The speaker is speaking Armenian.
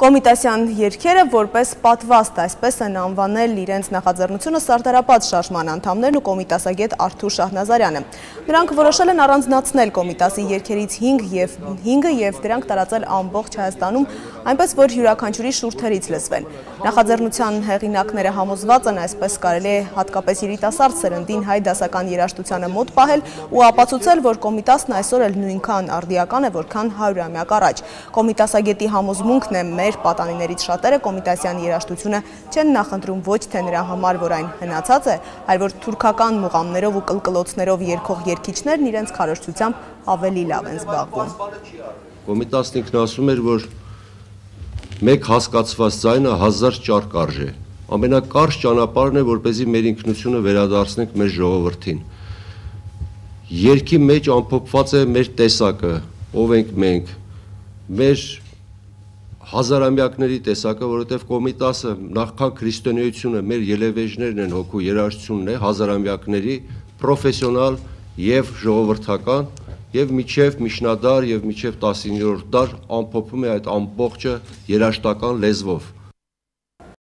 Կոմիտասյան երկերը որպես պատվաստ այսպես են անվանել իրենց նախաձեռնությունը սարտարապատ շարժման անդամներն ու կոմիտասագետ Արթուր Շահնազարյանը։ Նրանք որոշել են առանձնացնել կոմիտասի երկերից 5 եւ 5-ը եւ դրանք տարածել ամբողջ Հայաստանում, այնպես որ յուրաքանչյուրի շուրթերից լսվեն։ Նախաձեռնության հեղինակները համոզված են այսպես կարելի է հատկապես երիտասարդ սերնդին հայ դասական երաժշտությանը մոտ պահել ու ապացուցել, որ կոմիտասն այսօր էլ նույնքան արդիական է, որքան 100-ամյակ առաջ։ Կոմիտասագետի համոզմունքն է մեր մեր պատանիներից շատերը կոմիտասյան երաշտությունը չեն նախընտրում ոչ թե նրա համար, որ այն հնացած է, այլ որ թուրքական մուղամներով ու կլկլոցներով երկող երկիչներն իրենց քարոշչությամբ ավելի լավ են զբաղվում։ Կոմիտասն ինքն ասում էր, որ մեկ հասկացված ձայնը հազար ճար կարժ է։ Ամենակարճ ճանապարհն է, որպեսզի մեր ինքնությունը վերադարձնենք մեր ժողովրդին։ Երկի մեջ ամփոփված է մեր տեսակը, ով ենք մենք, մեր հազարամյակների տեսակը, որովհետև Կոմիտասը նախքան քրիստոնեությունը մեր ելևեժներն են հոգու երաժշտությունն է հազարամյակների պրոֆեսիոնալ եւ ժողովրդական եւ միջև միջնադար եւ միջև 19-րդ դար ամփոփում է այդ ամբողջը երաժշտական լեզվով